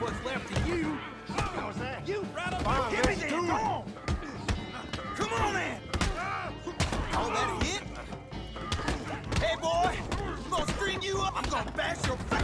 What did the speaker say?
what's left of you. How's that? You right up Fine, Give me that. Come on. Come on man. All that hit? Hey, boy. I'm gonna string you up. I'm gonna bash your face.